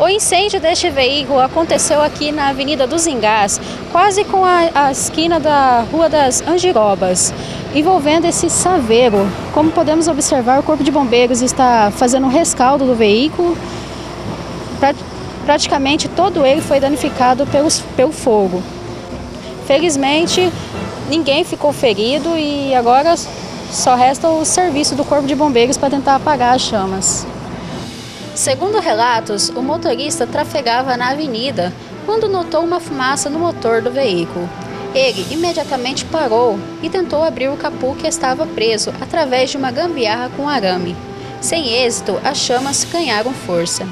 O incêndio deste veículo aconteceu aqui na Avenida dos Engás, quase com a, a, esquina da Rua das Angirobas, envolvendo esse saveiro. Como podemos observar, o Corpo de Bombeiros está fazendo um rescaldo do veículo. Pra, praticamente todo ele foi danificado pelos, pelo fogo. Felizmente, ninguém ficou ferido e agora só resta o serviço do Corpo de Bombeiros para tentar apagar as chamas. Segundo relatos, o motorista trafegava na avenida quando notou uma fumaça no motor do veículo. Ele imediatamente parou e tentou abrir o capô que estava preso através de uma gambiarra com arame. Sem êxito, as chamas ganharam força.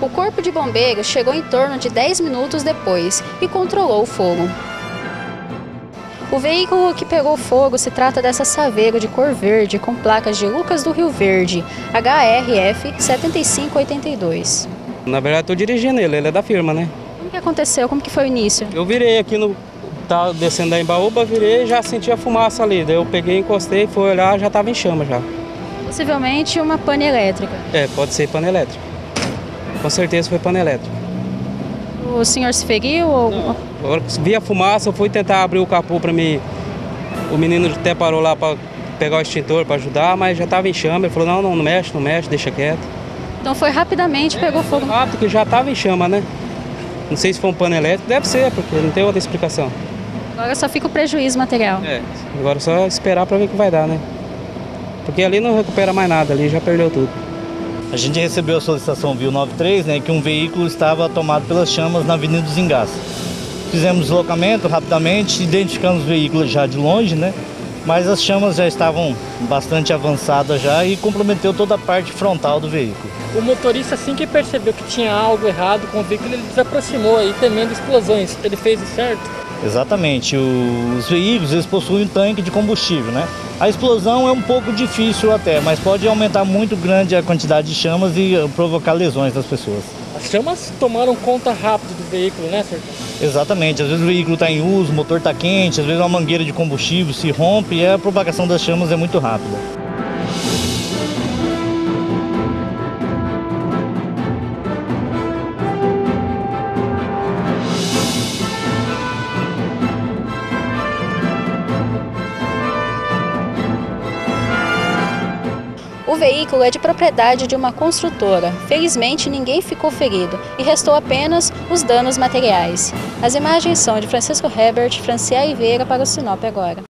O corpo de bombeiros chegou em torno de 10 minutos depois e controlou o fogo. O veículo que pegou fogo se trata dessa Saveiro de cor verde com placas de Lucas do Rio Verde, HRF 7582. Na verdade, estou dirigindo ele, ele é da firma, né? Como que aconteceu? Como que foi o início? Eu virei aqui no. Tá descendo da Embaúba, virei e já senti a fumaça ali. Daí eu peguei, encostei, fui olhar, já estava em chama já. Possivelmente uma pane elétrica. É, pode ser pane elétrica. Com certeza foi pane elétrica. O senhor se feriu? Ou... Não. Vi a fumaça, eu fui tentar abrir o capô para mim. O menino até parou lá para pegar o extintor para ajudar, mas já estava em chama. Ele falou: não, não, não mexe, não mexe, deixa quieto. Então foi rapidamente, pegou é, fogo. Rápido, que já estava em chama, né? Não sei se foi um pano elétrico, deve ser, porque não tem outra explicação. Agora só fica o prejuízo material. É, agora só esperar para ver o que vai dar, né? Porque ali não recupera mais nada, ali já perdeu tudo. A gente recebeu a solicitação via 93, né, que um veículo estava tomado pelas chamas na Avenida dos Engás. Fizemos deslocamento rapidamente, identificamos o veículo já de longe, né? Mas as chamas já estavam bastante avançadas já e comprometeu toda a parte frontal do veículo. O motorista, assim que percebeu que tinha algo errado com o veículo, ele desaproximou aí, temendo explosões. Ele fez o certo? Exatamente. Os veículos eles possuem um tanque de combustível, né? A explosão é um pouco difícil até, mas pode aumentar muito grande a quantidade de chamas e provocar lesões das pessoas. As chamas tomaram conta rápido do veículo, né, senhor? Exatamente. Às vezes o veículo está em uso, o motor está quente, às vezes uma mangueira de combustível se rompe e a propagação das chamas é muito rápida. O veículo é de propriedade de uma construtora. Felizmente, ninguém ficou ferido e restou apenas os danos materiais. As imagens são de Francisco Herbert, Franciele Vieira para o Sinop agora.